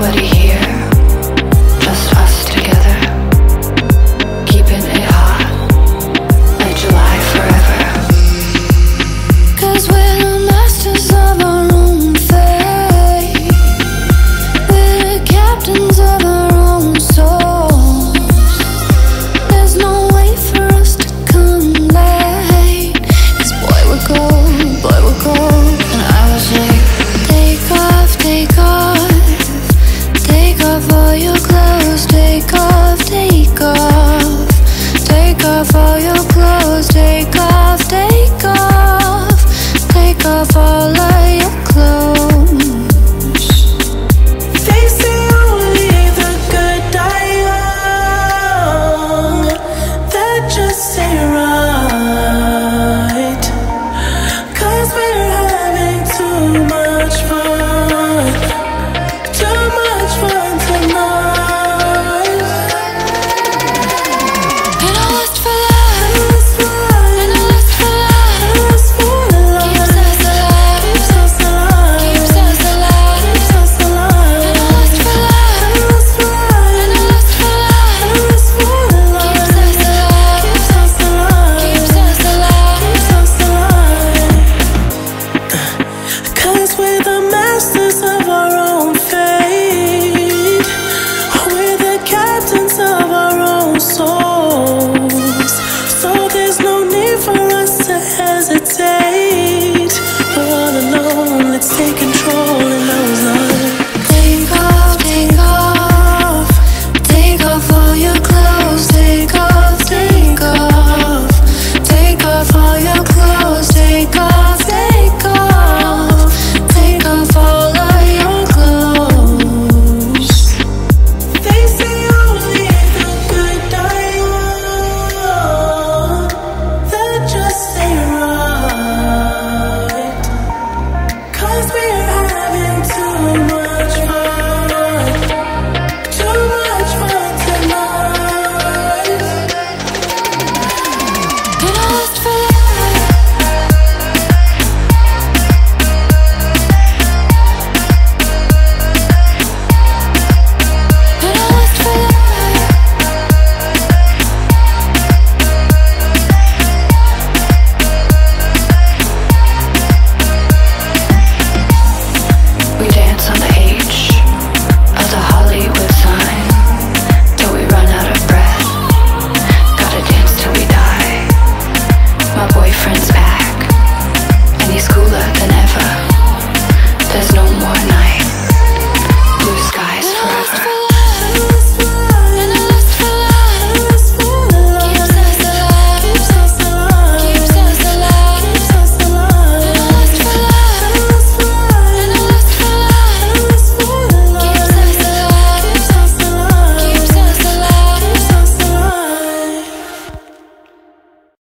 nobody here, just taken Oh. there's no more.